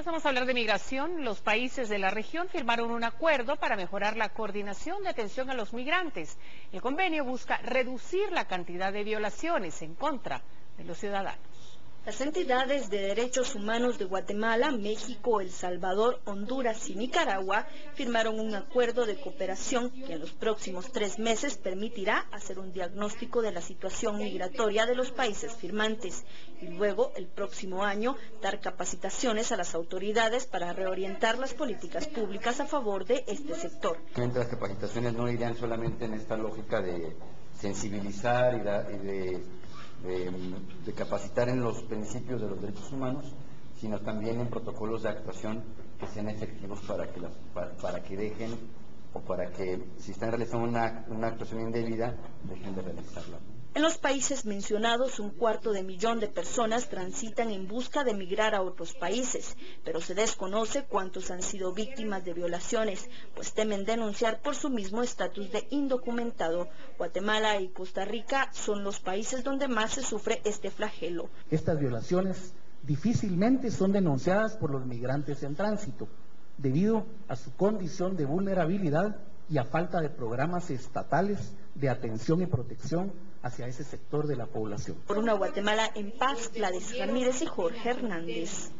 Pasamos a hablar de migración. Los países de la región firmaron un acuerdo para mejorar la coordinación de atención a los migrantes. El convenio busca reducir la cantidad de violaciones en contra de los ciudadanos. Las entidades de derechos humanos de Guatemala, México, El Salvador, Honduras y Nicaragua firmaron un acuerdo de cooperación que en los próximos tres meses permitirá hacer un diagnóstico de la situación migratoria de los países firmantes y luego, el próximo año, dar capacitaciones a las autoridades para reorientar las políticas públicas a favor de este sector. Las capacitaciones no irían solamente en esta lógica de sensibilizar y de de, capacitar en los principios de los derechos humanos, sino también en protocolos de actuación que sean efectivos para que, para, que dejen o para que si están realizando una, una actuación indebida, dejen de realizarla. En los países mencionados, un cuarto de millón de personas transitan en busca de emigrar a otros países, pero se desconoce cuántos han sido víctimas de violaciones, pues temen denunciar por su mismo estatus de indocumentado. Guatemala y Costa Rica son los países donde más se sufre este flagelo. Estas violaciones difícilmente son denunciadas por los migrantes en tránsito, debido a su condición de vulnerabilidad y a falta de programas estatales de atención y protección hacia ese sector de la población. Por una Guatemala en paz, Gladys Ramírez y Jorge Hernández.